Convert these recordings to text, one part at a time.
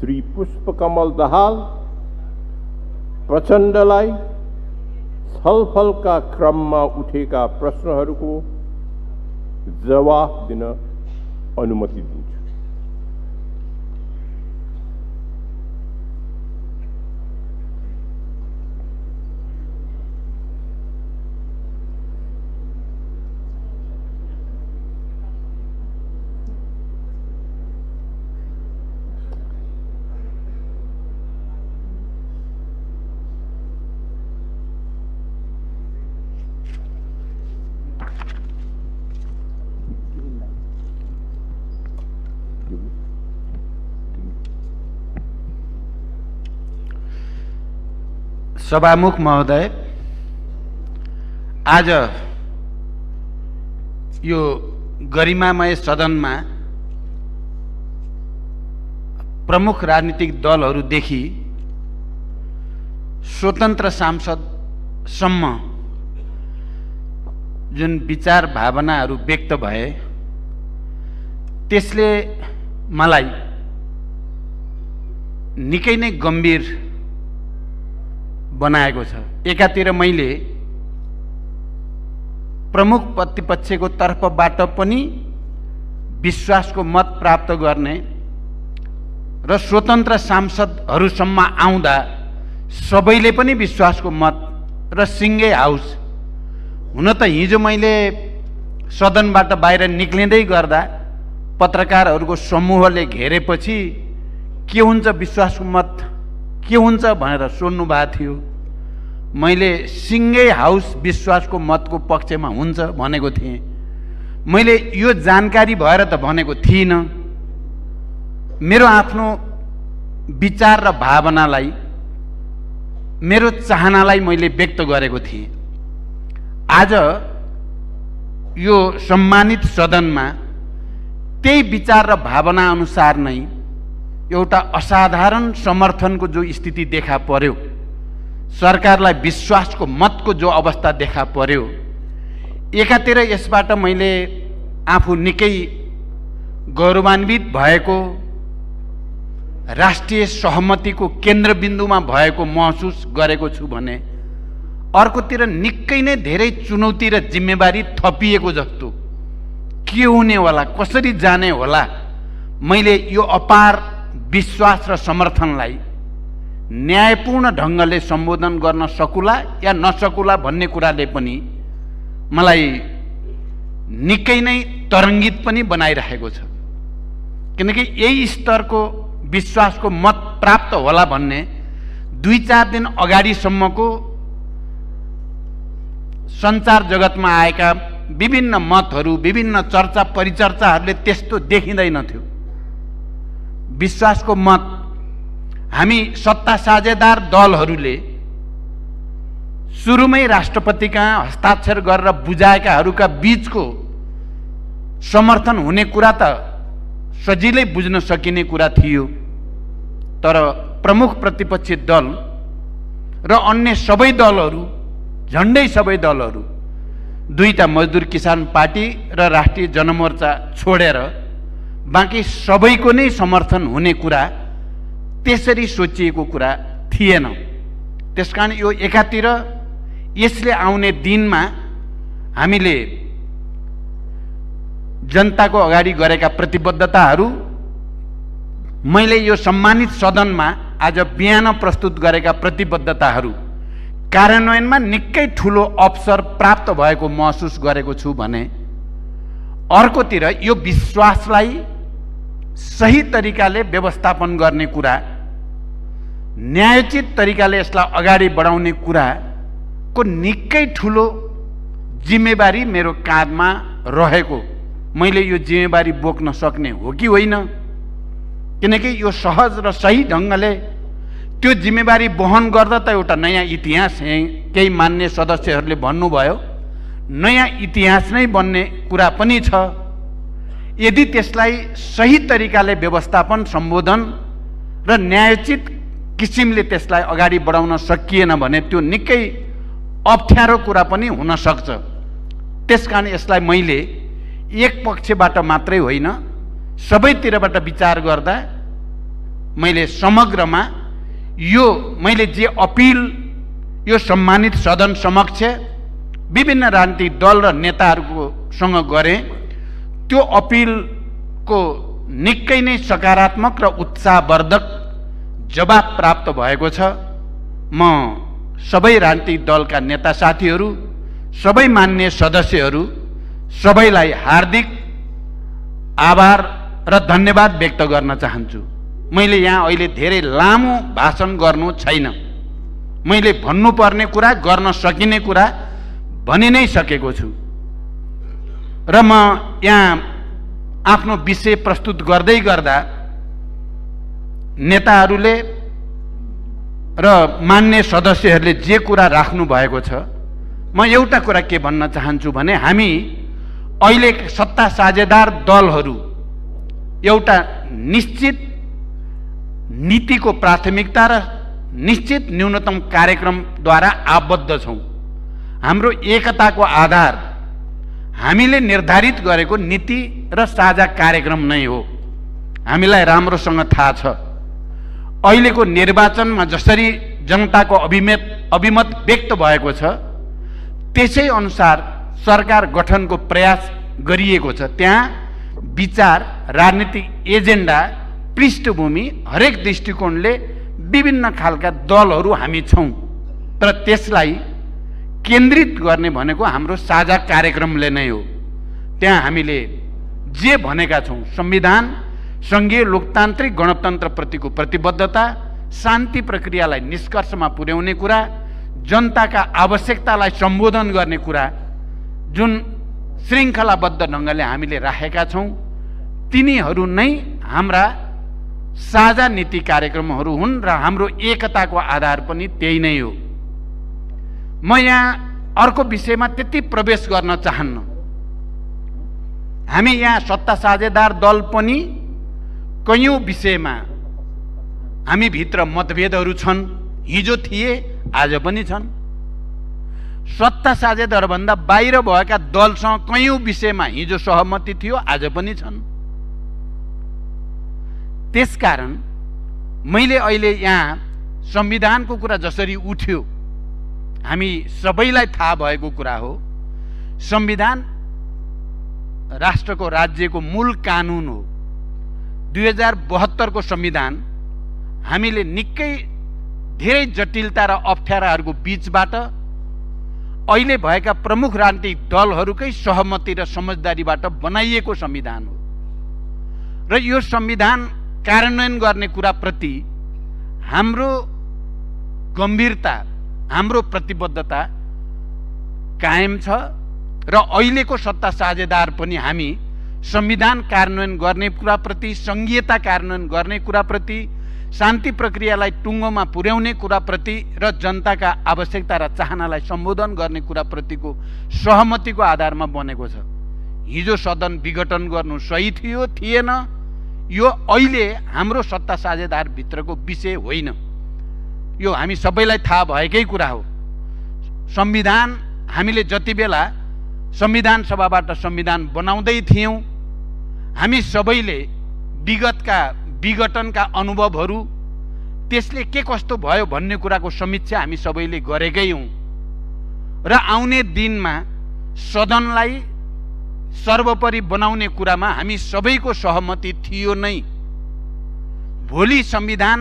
श्री पुष्पकमल दाहाल प्रचण्डलाई छलफलका क्रममा उठेका प्रश्नहरूको जवाफ दिन अनुमति दिन्छु सभामुख महोदय आज यो गरिमामय सदनमा प्रमुख राजनीतिक दलहरूदेखि स्वतन्त्र सांसदसम्म जुन विचार भावनाहरू व्यक्त भए त्यसले मलाई निकै नै गम्भीर बनाएको छ। एकातिर मैले प्रमुख प्रतिपक्षको तर्फबाट पनि विश्वासको मत प्राप्त गर्ने र स्वतन्त्र सांसदहरूसम्म आउँदा सबैले पनि विश्वासको मत र सिङ्गै हाउस हुन त हिजो मैले सदनबाट बाहिर निक्लिँदै गर्दा पत्रकारहरूको समूहले घेरेपछि के हुन्छ विश्वासको मत के हुन्छ भनेर सोध्नु भएको थियो। मैले सिङ्गै हाउस विश्वासको मतको पक्षमा हुन्छ भनेको थिएँ। मैले यो जानकारी भएर त भनेको थिइनँ। मेरो आफ्नो विचार र भावनालाई मेरो चाहनालाई मैले व्यक्त गरेको थिएँ। आज यो सम्मानित सदनमा त्यही विचार र भावना अनुसार नै एउटा असाधारण समर्थनको जो स्थिति देखा पर्यो सरकारलाई विश्वासको मतको जो अवस्था देखा पर्यो एकातिर यसबाट मैले आफू निकै गौरवान्वित भएको राष्ट्रिय सहमतिको केन्द्रबिन्दुमा भएको महसुस गरेको छु भने अर्कोतिर निकै नै धेरै चुनौती र जिम्मेवारी थपिएको जस्तो के हुने होला कसरी जाने होला मैले यो अपार विश्वास र समर्थनलाई न्यायपूर्ण ढङ्गले सम्बोधन गर्न सकुला या नसकुला भन्ने कुराले पनि मलाई निकै नै तरङ्गित पनि बनाइरहेको छ। किनकि यही स्तरको विश्वासको मत प्राप्त होला भन्ने दुई चार दिन अगाडिसम्मको सञ्चार जगतमा आएका विभिन्न मतहरू विभिन्न चर्चा परिचर्चाहरूले त्यस्तो देखिँदैनथ्यो विश्वासको मत। हामी सत्ता साझेदार दलहरूले सुरुमै राष्ट्रपति कहाँ हस्ताक्षर गरेर बुझाएकाहरूका बिचको समर्थन हुने कुरा त सजिलै बुझ्न सकिने कुरा थियो। तर प्रमुख प्रतिपक्षी दल र अन्य सबै दलहरू झन्डै सबै दलहरू दुईवटा मजदुर किसान पार्टी र राष्ट्रिय जनमोर्चा छोडेर बाँकी सबैको नै समर्थन हुने कुरा त्यसरी सोचिएको कुरा थिएन। त्यस कारण यो एकातिर यसले आउने दिनमा हामीले जनताको अगाडि गरेका प्रतिबद्धताहरू मैले यो सम्मानित सदनमा आज बिहान प्रस्तुत गरेका प्रतिबद्धताहरू कार्यान्वयनमा निकै ठुलो अवसर प्राप्त भएको महसुस गरेको छु भने अर्कोतिर यो विश्वासलाई सही तरिकाले व्यवस्थापन गर्ने कुरा न्यायोचित तरिकाले यसलाई अगाडि बढाउने कुराको निकै ठुलो जिम्मेवारी मेरो काँधमा रहेको मैले यो जिम्मेवारी बोक्न सक्ने हो कि होइन? किनकि यो सहज र सही ढङ्गले त्यो जिम्मेवारी वहन गर्दा त एउटा नयाँ इतिहास केही मान्य सदस्यहरूले भन्नुभयो नयाँ इतिहास नै बन्ने कुरा पनि छ। यदि त्यसलाई सही तरिकाले व्यवस्थापन सम्बोधन र न्यायोचित किसिमले त्यसलाई अगाडि बढाउन सकिएन भने त्यो निकै अप्ठ्यारो कुरा पनि हुनसक्छ त्यस कारण यसलाई मैले एक पक्षबाट मात्रै होइन सबैतिरबाट विचार गर्दा मैले समग्रमा यो मैले जे अपिल यो सम्मानित सदन समक्ष विभिन्न राजनीतिक दल र नेताहरूकोसँग गरेँ त्यो अपिलको निकै नै सकारात्मक र उत्साहवर्धक जवाब प्राप्त भएको छ। म सबै राजनीतिक दलका नेता साथीहरू सबै मान्य सदस्यहरू सबैलाई हार्दिक आभार र धन्यवाद व्यक्त गर्न चाहन्छु। मैले यहाँ अहिले धेरै लामो भाषण गर्नु छैन। मैले भन्नुपर्ने कुरा गर्न सकिने कुरा भनि नै सकेको छु। र म यहाँ आफ्नो विषय प्रस्तुत गर्दै गर्दा नेताहरूले र मान्य सदस्यहरूले जे कुरा राख्नु भएको छ म एउटा कुरा के भन्न चाहन्छु भने हामी अहिले सत्ता साझेदार दलहरू एउटा निश्चित नीतिको प्राथमिकता र निश्चित न्यूनतम कार्यक्रमद्वारा आबद्ध छौँ। हाम्रो एकताको आधार हामीले निर्धारित गरेको नीति र साझा कार्यक्रम नै हो। हामीलाई राम्रोसँग थाहा छ। अहिलेको निर्वाचनमा जसरी जनताको अभिमत अभिमत व्यक्त भएको छ त्यसै अनुसार सरकार गठनको प्रयास गरिएको छ। त्यहाँ विचार राजनीतिक एजेन्डा पृष्ठभूमि हरेक दृष्टिकोणले विभिन्न खालका दलहरू हामी छौँ। तर त्यसलाई केन्द्रित गर्ने भनेको हाम्रो साझा कार्यक्रमले नै हो। त्यहाँ हामीले जे भनेका छौँ संविधान सङ्घीय लोकतान्त्रिक गणतन्त्रप्रतिको प्रतिबद्धता शान्ति प्रक्रियालाई निष्कर्षमा पुर्याउने कुरा जनताका आवश्यकतालाई सम्बोधन गर्ने कुरा जुन श्रृङ्खलाबद्ध ढङ्गले हामीले राखेका छौँ तिनीहरू नै हाम्रा साझा नीति कार्यक्रमहरू हुन् र हाम्रो एकताको आधार पनि त्यही नै हो। म यहाँ अर्को विषयमा त्यति प्रवेश गर्न चाहन्न। हामी यहाँ सत्ता साझेदार दल पनि कैयौँ विषयमा हामीभित्र मतभेदहरू छन् हिजो थिए आज पनि छन्। सत्ता साझेदारभन्दा बाहिर भएका दलसँग कैयौँ विषयमा हिजो सहमति थियो आज पनि छन्। त्यसकारण मैले अहिले यहाँ संविधानको कुरा जसरी उठ्यो हामी सबैलाई थाहा भएको कुरा हो संविधान राष्ट्रको राज्यको मूल कानुन हो। दुई हजार बहत्तरको संविधान हामीले निकै धेरै जटिलता र अप्ठ्याराहरूको बिचबाट अहिले भएका प्रमुख राजनीतिक दलहरूकै सहमति र समझदारीबाट बनाइएको संविधान हो। र यो संविधान कार्यान्वयन गर्ने कुराप्रति हाम्रो गम्भीरता हाम्रो प्रतिबद्धता कायम छ र अहिलेको सत्ता साझेदार पनि हामी संविधान कार्यान्वयन गर्ने कुराप्रति सङ्घीयता कार्यान्वयन गर्ने कुराप्रति शान्ति प्रक्रियालाई टुङ्गोमा पुर्याउने कुराप्रति र जनताका आवश्यकता र चाहनालाई सम्बोधन गर्ने कुराप्रतिको सहमतिको आधारमा बनेको छ। हिजो सदन विघटन गर्नु सही थियो थिएन। यो अहिले हाम्रो सत्ता साझेदारभित्रको विषय होइन। यो हामी सबैलाई थाहा भएकै कुरा हो। संविधान हामीले जति बेला संविधान सभाबाट संविधान बनाउँदै थियौँ हामी सबैले विगतका विघटनका अनुभवहरू त्यसले के कस्तो भयो भन्ने कुराको समीक्षा हामी सबैले गरेकै हौँ। र आउने दिनमा सदनलाई सर्वोपरि बनाउने कुरामा हामी सबैको सहमति थियो नै। भोलि संविधान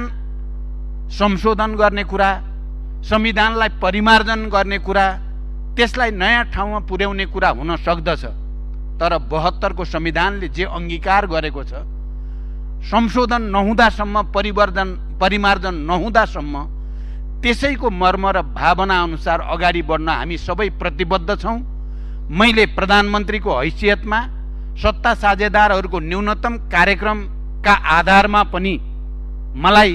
संशोधन गर्ने कुरा संविधानलाई परिमार्जन गर्ने कुरा त्यसलाई नयाँ ठाउँमा पुर्याउने कुरा हुन सक्दछ। तर बहत्तरको संविधानले जे अङ्गीकार गरेको छ संशोधन नहुँदासम्म परिवर्तन परिमार्जन नहुँदासम्म त्यसैको मर्म र भावना अनुसार अगाडि बढ्न हामी सबै प्रतिबद्ध छौँ। मैले प्रधानमन्त्रीको हैसियतमा सत्ता साझेदारहरूको न्यूनतम कार्यक्रमका आधारमा पनि मलाई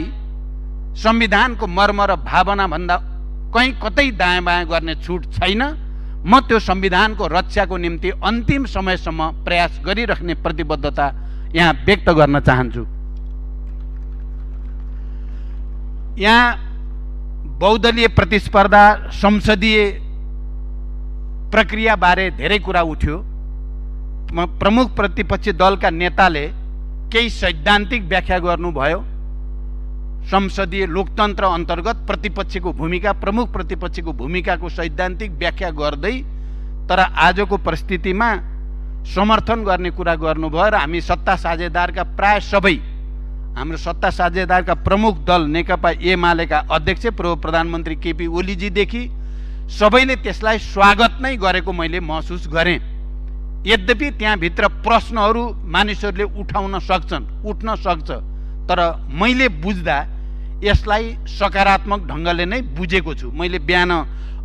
संविधानको मर्म र भावनाभन्दा कहीँ कतै दायाँ बायाँ गर्ने छुट छैन। म त्यो संविधानको रक्षाको निम्ति अन्तिम समयसम्म प्रयास गरिराख्ने प्रतिबद्धता यहाँ व्यक्त गर्न चाहन्छु। यहाँ बहुदलीय प्रतिस्पर्धा संसदीय प्रक्रियाबारे धेरै कुरा उठ्यो। प्रमुख प्रतिपक्षी दलका नेताले केही सैद्धान्तिक व्याख्या गर्नुभयो। संसदीय लोकतन्त्र अन्तर्गत प्रतिपक्षको भूमिका प्रमुख प्रतिपक्षको भूमिकाको सैद्धान्तिक व्याख्या गर्दै तर आजको परिस्थितिमा समर्थन गर्ने कुरा गर्नुभयो र हामी सत्ता साझेदारका प्राय सबै हाम्रो सत्ता साझेदारका प्रमुख दल नेकपा एमालेका अध्यक्ष पूर्व प्रधानमन्त्री केपी ओलीजीदेखि सबैले त्यसलाई स्वागत नै गरेको मैले महसुस गरेँ। यद्यपि त्यहाँभित्र प्रश्नहरू मानिसहरूले उठाउन सक्छन् उठ्न सक्छ। तर मैले बुझ्दा यसलाई सकारात्मक ढङ्गले नै बुझेको छु। मैले बिहान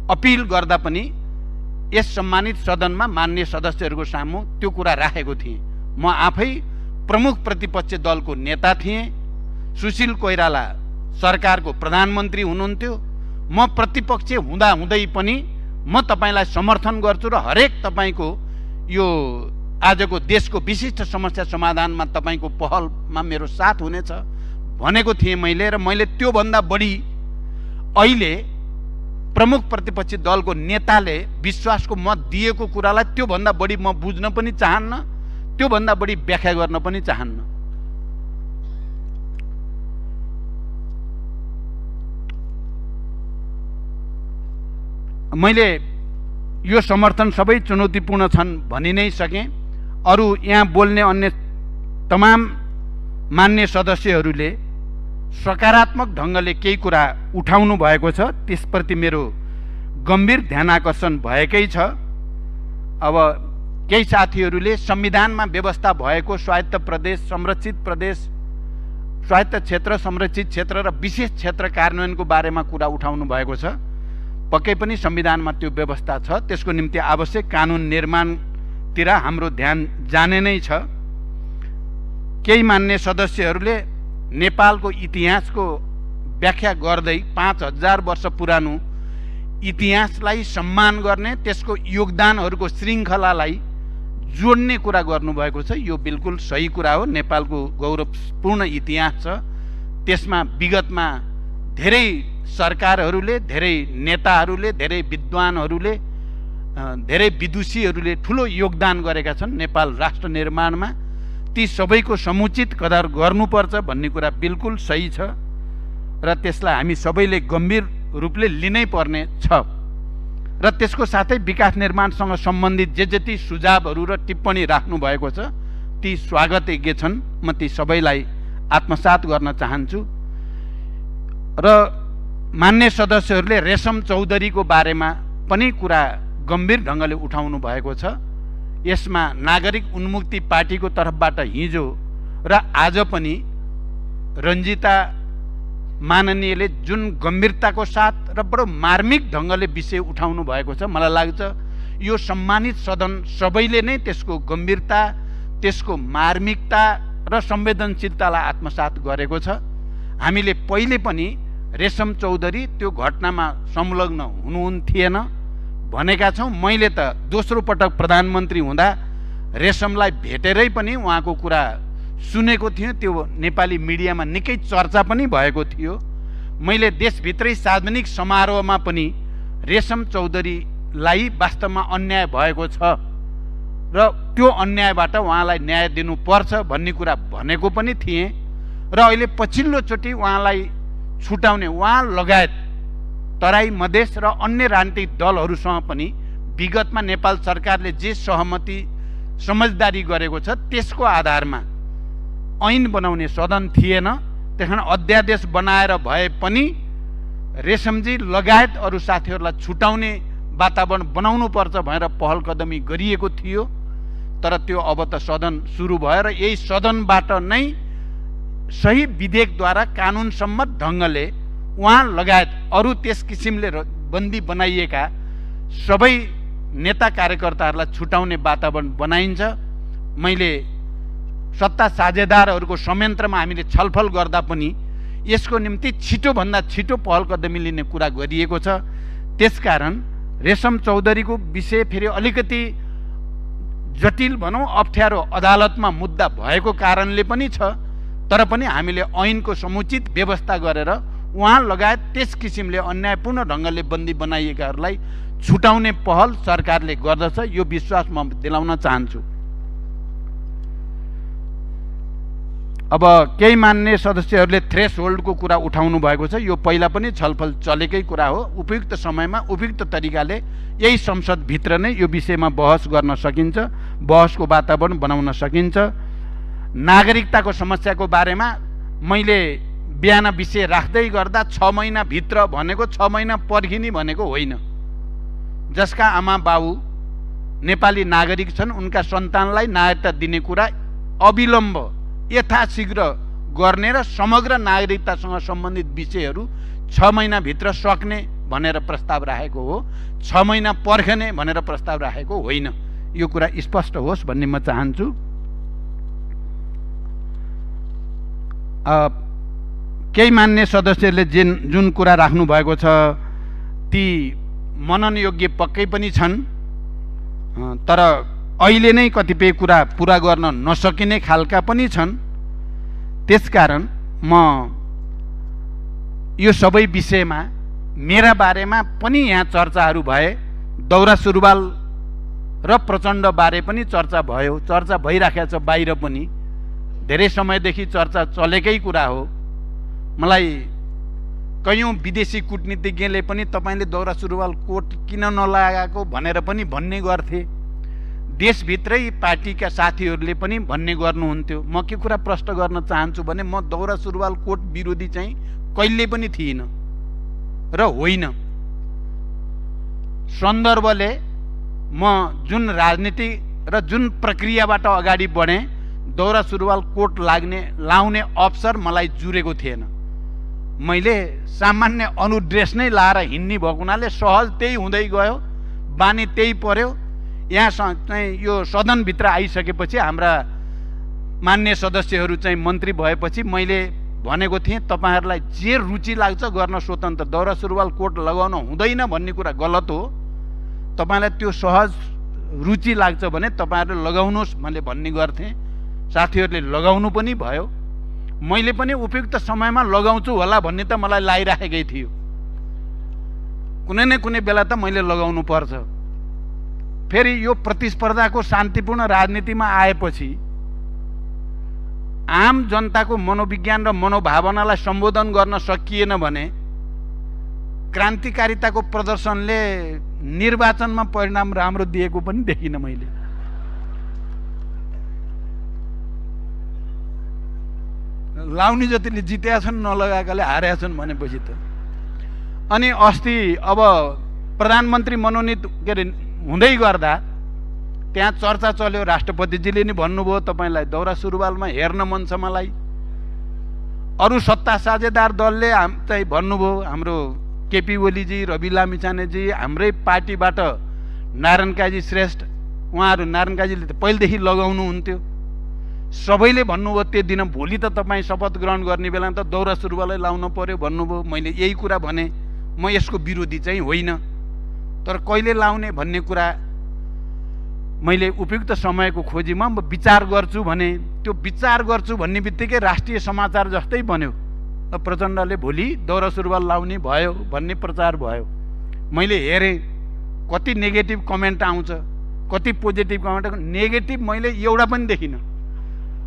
अपिल गर्दा पनि यस सम्मानित सदनमा मान्य सदस्यहरूको सामु त्यो कुरा राखेको थिएँ। म आफै प्रमुख प्रतिपक्ष दलको नेता थिएँ। सुशील कोइराला सरकारको प्रधानमन्त्री हुनुहुन्थ्यो। म प्रतिपक्ष हुँदा हुँदै पनि म तपाईँलाई समर्थन गर्छु र हरेक तपाईँको यो आजको देशको विशिष्ट समस्या समाधानमा तपाईँको पहलमा मेरो साथ हुनेछ। भनेको थिएँ मैले र मैले त्योभन्दा बढी अहिले प्रमुख प्रतिपक्षी दलको नेताले विश्वासको मत दिएको कुरालाई त्योभन्दा बढी म बुझ्न पनि चाहन्न त्योभन्दा बढी व्याख्या गर्न पनि चाहन्न। मैले यो समर्थन सबै चुनौतीपूर्ण छन् भनि नै सकेँ। अरू यहाँ बोल्ने अन्य तमाम मान्य सदस्यहरूले सकारात्मक ढङ्गले केही कुरा उठाउनु भएको छ त्यसप्रति मेरो गम्भीर ध्यान आकर्षण भएकै छ। अब केही साथीहरूले संविधानमा व्यवस्था भएको स्वायत्त प्रदेश संरक्षित प्रदेश स्वायत्त क्षेत्र संरक्षित क्षेत्र र विशेष क्षेत्र कार्यान्वयनको बारेमा कुरा उठाउनु भएको छ। पक्कै पनि संविधानमा त्यो व्यवस्था छ। त्यसको निम्ति आवश्यक कानुन निर्माणतिर हाम्रो ध्यान जाने नै छ। केही मान्य सदस्यहरूले नेपालको इतिहासको व्याख्या गर्दै पाँच हजार वर्ष पुरानो इतिहासलाई सम्मान गर्ने त्यसको योगदानहरूको श्रृङ्खलालाई जोड्ने कुरा गर्नुभएको छ। यो बिल्कुल सही कुरा हो। नेपालको गौरवपूर्ण इतिहास छ। त्यसमा विगतमा धेरै सरकारहरूले धेरै नेताहरूले धेरै विद्वानहरूले धेरै विदुषीहरूले ठुलो योगदान गरेका छन्। नेपाल राष्ट्र निर्माणमा ती सबैको समुचित कदर गर्नुपर्छ भन्ने कुरा बिल्कुल सही छ र त्यसलाई हामी सबैले गम्भीर रूपले लिनै पर्ने छ। र त्यसको साथै विकास निर्माणसँग सम्बन्धित जे जति सुझावहरू र टिप्पणी राख्नु भएको छ ती स्वागतयोग्य छन्। म ती सबैलाई आत्मसात गर्न चाहन्छु। र मान्य सदस्यहरूले रेशम चौधरीको बारेमा पनि कुरा गम्भीर ढङ्गले उठाउनु भएको छ। यसमा नागरिक उन्मुक्ति पार्टीको तर्फबाट हिजो र आज पनि रन्जिता माननीयले जुन गम्भीरताको साथ र बडो मार्मिक ढङ्गले विषय उठाउनु भएको छ मलाई लाग्छ यो सम्मानित सदन सबैले नै त्यसको गम्भीरता त्यसको मार्मिकता र संवेदनशीलतालाई आत्मसात गरेको छ। हामीले पहिले पनि रेशम चौधरी त्यो घटनामा संलग्न हुनुहुन्थेन। भनेका छौँ। मैले त दोस्रो पटक प्रधानमन्त्री हुँदा रेशमलाई भेटेरै पनि उहाँको कुरा सुनेको थिएँ। त्यो नेपाली मिडियामा निकै चर्चा पनि भएको थियो। मैले देशभित्रै सार्वजनिक समारोहमा पनि रेशम चौधरीलाई वास्तवमा अन्याय भएको छ र त्यो अन्यायबाट उहाँलाई न्याय दिनुपर्छ भन्ने कुरा भनेको पनि थिएँ। र अहिले पछिल्लोचोटि उहाँलाई छुटाउने उहाँ लगायत तराई मधेस र अन्य राजनीतिक दलहरूसँग पनि विगतमा नेपाल सरकारले जे सहमति समझदारी गरेको छ त्यसको आधारमा ऐन बनाउने सदन थिएन। त्यस कारण अध्यादेश बनाएर भए पनि रेशमजी लगायत अरू साथीहरूलाई छुटाउने वातावरण बनाउनु पर्छ भनेर पहल कदमी गरिएको थियो। तर त्यो अब त सदन सुरु भयो र यही सदनबाट नै सही विधेयकद्वारा कानुन सम्मत ढङ्गले उहाँ लगायत अरू त्यस किसिमले बन्दी बनाइएका सबै नेता कार्यकर्ताहरूलाई छुटाउने वातावरण बनाइन्छ। मैले सत्ता साझेदारहरूको संयन्त्रमा हामीले छलफल गर्दा पनि यसको निम्ति छिटोभन्दा छिटो पहल कदमी लिने कुरा गरिएको छ। त्यसकारण रेशम चौधरीको विषय फेरि अलिकति जटिल भनौँ अप्ठ्यारो अदालतमा मुद्दा भएको कारणले पनि छ। तर पनि हामीले ऐनको समुचित व्यवस्था गरेर उहाँ लगायत त्यस किसिमले अन्यायपूर्ण ढङ्गले बन्दी बनाइएकाहरूलाई छुटाउने पहल सरकारले गर्दछ यो विश्वास म दिलाउन चाहन्छु। अब केही मान्ने सदस्यहरूले थ्रेस होल्डको कुरा उठाउनु भएको छ यो पहिला पनि छलफल चलेकै कुरा हो। उपयुक्त समयमा उपयुक्त तरिकाले यही संसदभित्र नै यो विषयमा बहस गर्न सकिन्छ बहसको वातावरण बनाउन सकिन्छ। नागरिकताको समस्याको बारेमा मैले बिहान विषय राख्दै गर्दा छ महिनाभित्र भनेको छ महिना पर्खिने भनेको होइन। जसका आमा बाबु नेपाली नागरिक छन् उनका सन्तानलाई नागरिकता दिने कुरा अविलम्ब यथाशीघ्र गर्ने र समग्र नागरिकतासँग सम्बन्धित विषयहरू छ महिनाभित्र सक्ने भनेर प्रस्ताव राखेको हो छ महिना पर्खने भनेर प्रस्ताव राखेको होइन। यो कुरा स्पष्ट होस् भन्ने म चाहन्छु। केही मान्य सदस्यहरूले जुन जुन कुरा राख्नुभएको छ ती मननयोग्य पक्कै पनि छन्। तर अहिले नै कतिपय कुरा पुरा गर्न नसकिने खालका पनि छन्। त्यसकारण म यो सबै विषयमा मेरा बारेमा पनि यहाँ चर्चाहरू भए दौरा सुरुवाल र प्रचण्ड बारे पनि चर्चा भयो चर्चा भइराखेको छ बाहिर पनि। धेरै समयदेखि चर्चा चलेकै कुरा हो। मलाई कैयौँ विदेशी कुटनीतिज्ञले पनि तपाईँले दौरा सुरुवाल कोट किन नलागाएको भनेर पनि भन्ने गर्थे। देशभित्रै पार्टीका साथीहरूले पनि भन्ने गर्नुहुन्थ्यो। म के कुरा प्रश्न गर्न चाहन्छु भने म दौरा सुरुवाल कोट विरोधी चाहिँ कहिले पनि थिइनँ र होइन। सन्दर्भले म जुन राजनीति र जुन प्रक्रियाबाट अगाडि बढेँ दौरा सुरुवाल कोट लाग्ने लाउने अवसर मलाई जुरेको थिएन। मैले सामान्य अनुड्रेस नै लाएर हिँड्ने भएको हुनाले सहज त्यही हुँदै गयो बानी त्यही पर्यो। यहाँ चाहिँ यो सदनभित्र आइसकेपछि हाम्रा मान्य सदस्यहरू चाहिँ मन्त्री भएपछि मैले भनेको थिएँ तपाईँहरूलाई जे रुचि लाग्छ गर्न स्वतन्त्र। दौरा सुरुवाल कोट लगाउन हुँदैन भन्ने कुरा गलत हो। तपाईँलाई त्यो सहज रुचि लाग्छ भने तपाईँहरूले लगाउनुहोस् मैले भन्ने गर्थेँ। साथीहरूले लगाउनु पनि भयो। मैले पनि उपयुक्त समयमा लगाउँछु होला भन्ने त मलाई लागिराखेकै थियो। कुनै न कुनै बेला त मैले लगाउनु पर्छ। फेरि यो प्रतिस्पर्धाको शान्तिपूर्ण राजनीतिमा आएपछि आम जनताको मनोविज्ञान र मनोभावनालाई सम्बोधन गर्न सकिएन भने क्रान्तिकारिताको प्रदर्शनले निर्वाचनमा परिणाम राम्रो दिएको पनि देखिनँ मैले। लाउने जतिले जितेका छन् नलगाएकाले हारेका छन् भनेपछि त। अनि अस्ति अब प्रधानमन्त्री मनोनित के अरे हुँदै गर्दा त्यहाँ चर्चा चल्यो राष्ट्रपतिजीले नि भन्नुभयो तपाईँलाई दौरा सुरुवालमा हेर्न मन छ मलाई। अरू सत्ता साझेदार दलले हाम चाहिँ भन्नुभयो हाम्रो केपी ओलीजी रवि लामिछानेजी हाम्रै पार्टीबाट नारायण काजी श्रेष्ठ उहाँहरू नारायण काजीले त पहिलेदेखि लगाउनुहुन्थ्यो। सबैले भन्नुभयो त्यो दिन भोलि त तपाईँ शपथ ग्रहण गर्ने बेला त दौरा सुरुवालै लाउनु पर्यो भन्नुभयो। मैले यही कुरा भने म यसको विरोधी चाहिँ होइन। तर कहिले लाउने भन्ने कुरा मैले उपयुक्त समयको खोजीमा म विचार गर्छु भने त्यो विचार गर्छु भन्ने बित्तिकै राष्ट्रिय समाचार जस्तै बन्यो। प्रचण्डले भोलि दौरा सुरुवाल लाउने भयो भन्ने प्रचार भयो। मैले हेरेँ कति नेगेटिभ कमेन्ट आउँछ कति पोजिटिभ कमेन्ट नेगेटिभ मैले एउटा पनि देखिनँ।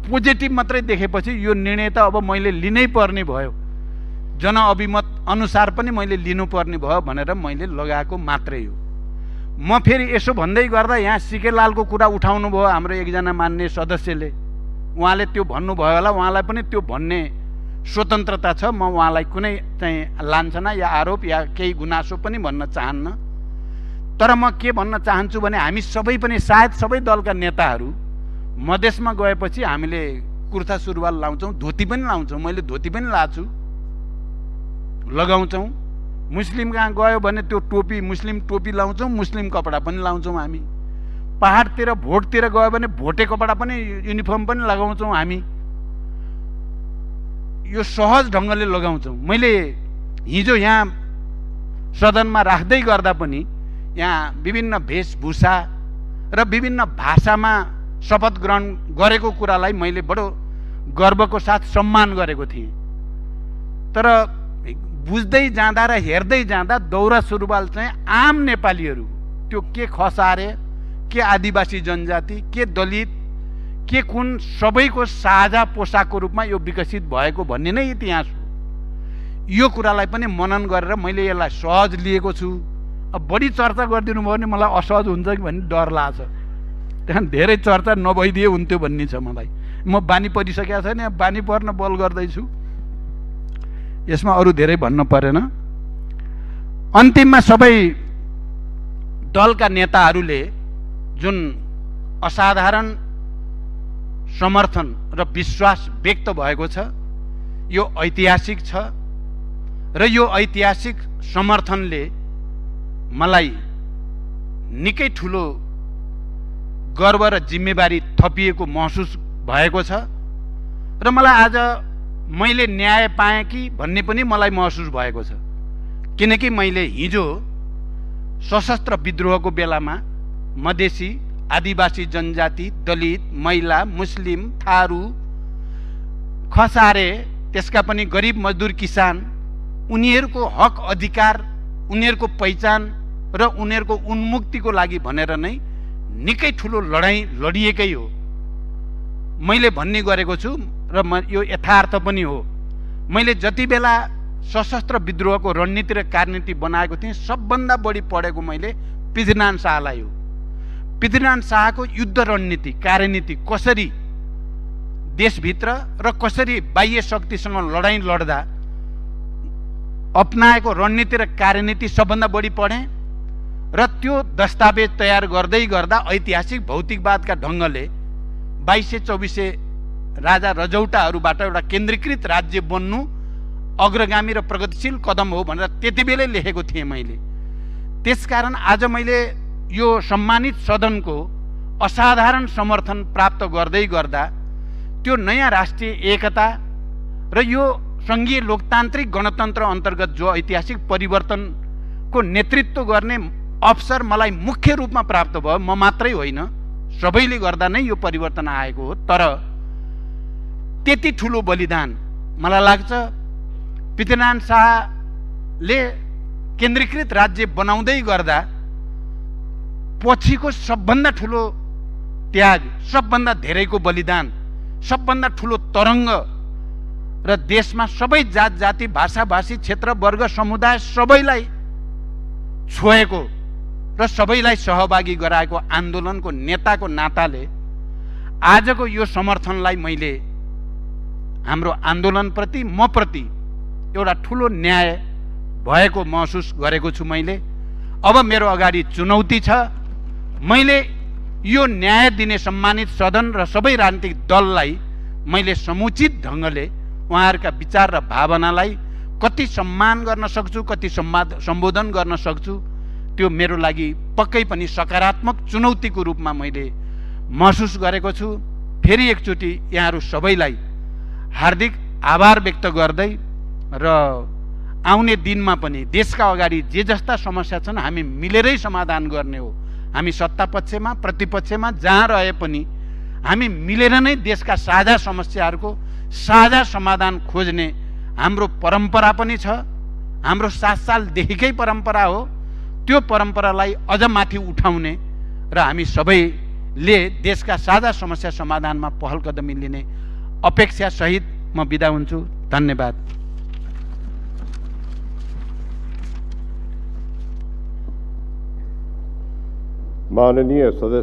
पोजिटिभ मात्रै देखेपछि यो निर्णय त अब मैले लिनै पर्ने भयो। जनअभिमत अनुसार पनि मैले लिनुपर्ने भयो भनेर मैले लगाएको मात्रै हो। म फेरि यसो भन्दै गर्दा यहाँ सिकेलालको कुरा उठाउनु भयो हाम्रो एकजना मान्ने सदस्यले। उहाँले त्यो भन्नुभयो होला उहाँलाई पनि त्यो भन्ने स्वतन्त्रता छ। म उहाँलाई कुनै चाहिँ लान्छना या आरोप या केही गुनासो पनि भन्न चाहन्न। तर म के भन्न चाहन्छु भने हामी सबै पनि सायद सबै दलका नेताहरू मधेसमा गएपछि हामीले कुर्ता सुरुवाल लाउँछौँ धोती पनि लाउँछौँ। मैले धोती पनि लाछु लगाउँछौँ। मुस्लिम कहाँ गयो भने त्यो टोपी मुस्लिम टोपी लाउँछौँ मुस्लिम कपडा पनि लाउँछौँ हामी। पाहाडतिर भोटतिर गयो भने भोटे कपडा पनि युनिफर्म पनि लगाउँछौँ हामी। यो सहज ढङ्गले लगाउँछौँ। मैले हिजो यहाँ सदनमा राख्दै गर्दा पनि यहाँ विभिन्न वेशभूषा र विभिन्न भाषामा शपथ ग्रहण गरेको कुरालाई मैले बडो गर्वको साथ सम्मान गरेको थिएँ। तर बुझ्दै जाँदा र हेर्दै जाँदा दौरा सुरुवाल चाहिँ आम नेपालीहरू त्यो के खसारे के आदिवासी जनजाति के दलित के कुन सबैको साझा पोसाकको रूपमा यो विकसित भएको भन्ने नै इतिहास हो। यो कुरालाई पनि मनन गरेर मैले यसलाई सहज लिएको छु। अब बढी चर्चा गरिदिनु भयो भने मलाई असहज हुन्छ कि भन्ने डर लाग्छ। त्यहाँ धेरै चर्चा नभइदिए हुन्थ्यो भन्ने छ मलाई। म बानी परिसकेको छैन बानी पर्न बल गर्दैछु। यसमा अरू धेरै भन्न परेन। अन्तिममा सबै दलका नेताहरूले जुन असाधारण समर्थन र विश्वास व्यक्त भएको छ यो ऐतिहासिक छ र यो ऐतिहासिक समर्थनले मलाई निकै ठुलो गर्व र जिम्मेवारी थपिएको महसुस भएको छ? र मलाई आज मैले न्याय पाएँ कि भन्ने पनि मलाई महसुस भएको छ। किनकि मैले हिजो सशस्त्र विद्रोहको बेलामा मधेसी आदिवासी जनजाति दलित महिला मुस्लिम थारू खसारे त्यसका पनि गरिब मजदुर किसान उनीहरूको हक अधिकार उनीहरूको पहिचान र उनीहरूको उन्मुक्तिको लागि भनेर नै निकै ठुलो लडाइँ लडिएकै हो। मैले भन्ने गरेको छु र म यो यथार्थ पनि हो। मैले जति बेला सशस्त्र विद्रोहको रणनीति र कार्यनीति बनाएको थिएँ सबभन्दा बढी पढेको मैले पृथ्वीनारायण शाहलाई हो। पृथ्वीनारायण शाहको युद्ध रणनीति कार्यनीति कसरी देशभित्र र कसरी बाह्य शक्तिसँग लडाइँ लड्दा अप्नाएको रणनीति र कार्यनीति सबभन्दा बढी पढेँ। र त्यो दस्तावेज तयार गर्दै गर्दा ऐतिहासिक भौतिकवादका ढङ्गले बाइस सय राजा रजौटाहरूबाट एउटा केन्द्रीकृत राज्य बन्नु अग्रगामी र प्रगतिशील कदम हो भनेर त्यति बेलै लेखेको थिएँ मैले। त्यसकारण आज मैले यो सम्मानित सदनको असाधारण समर्थन प्राप्त गर्दै गर्दा त्यो नयाँ राष्ट्रिय एकता र यो सङ्घीय लोकतान्त्रिक गणतन्त्र अन्तर्गत जो ऐतिहासिक परिवर्तनको नेतृत्व गर्ने अवसर मलाई मुख्य रूपमा प्राप्त भयो। म मात्रै होइन। सबैले गर्दा नै यो परिवर्तन आएको हो। तर त्यति ठुलो बलिदान मलाई लाग्छ पृथ्वीनारायण शाहले केन्द्रीकृत राज्य बनाउँदै गर्दा पछिको सबभन्दा ठुलो त्याग सबभन्दा धेरैको बलिदान सबभन्दा ठुलो तरङ्ग र देशमा सबै जात जाति भाषा भाषी क्षेत्र वर्ग समुदाय सबैलाई छोएको र सबैलाई सहभागी गराएको आन्दोलनको नेताको नाताले आजको यो समर्थनलाई मैले हाम्रो आन्दोलनप्रति म प्रति एउटा ठुलो न्याय भएको महसुस गरेको छु मैले। अब मेरो अगाडि चुनौती छ। मैले यो न्याय दिने सम्मानित सदन र सबै राजनीतिक दललाई मैले समुचित ढङ्गले उहाँहरूका विचार र भावनालाई कति सम्मान गर्न सक्छु कति सम्बोधन गर्न सक्छु त्यो मेरो लागि पक्कै पनि सकारात्मक चुनौतीको रूपमा मैले महसुस गरेको छु। फेरि एकचोटि यहाँहरू सबैलाई हार्दिक आभार व्यक्त गर्दै र आउने दिनमा पनि देशका अगाडि जे जस्ता समस्या छन् हामी मिलेरै समाधान गर्ने हो। हामी सत्ता पक्षमा प्रतिपक्षमा जहाँ रहे पनि हामी मिलेर नै देशका साझा समस्याहरूको साझा समाधान खोज्ने हाम्रो परम्परा पनि छ। हाम्रो सात सालदेखिकै परम्परा हो। त्यो परम्परालाई अझ माथि उठाउने र हामी सबैले देशका साझा समस्या समाधानमा पहल कदमी लिने अपेक्षासहित म बिदा हुन्छु। धन्यवाद। माननीय सदस्य